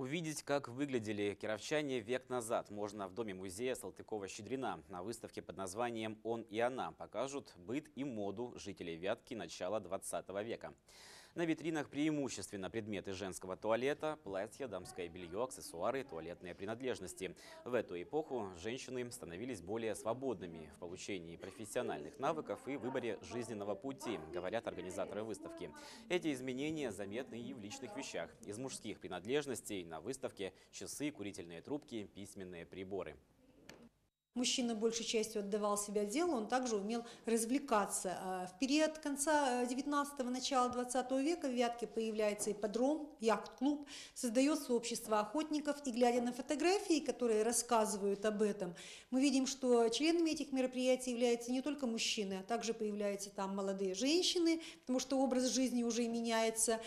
Увидеть, как выглядели кировчане век назад, можно в Доме-музея Салтыкова-Щедрина. На выставке под названием «Он и она» покажут быт и моду жителей Вятки начала 20 века. На витринах преимущественно предметы женского туалета, платья, дамское белье, аксессуары, туалетные принадлежности. В эту эпоху женщины становились более свободными в получении профессиональных навыков и выборе жизненного пути, говорят организаторы выставки. Эти изменения заметны и в личных вещах. Из мужских принадлежностей на выставке часы, курительные трубки, письменные приборы. Мужчина большей частью отдавал себя делу, он также умел развлекаться. А В период конца 19-го, начала 20 века в Вятке появляется ипподром, яхт-клуб, создается общество охотников. И глядя на фотографии, которые рассказывают об этом, мы видим, что членами этих мероприятий являются не только мужчины, а также появляются там молодые женщины, потому что образ жизни уже меняется.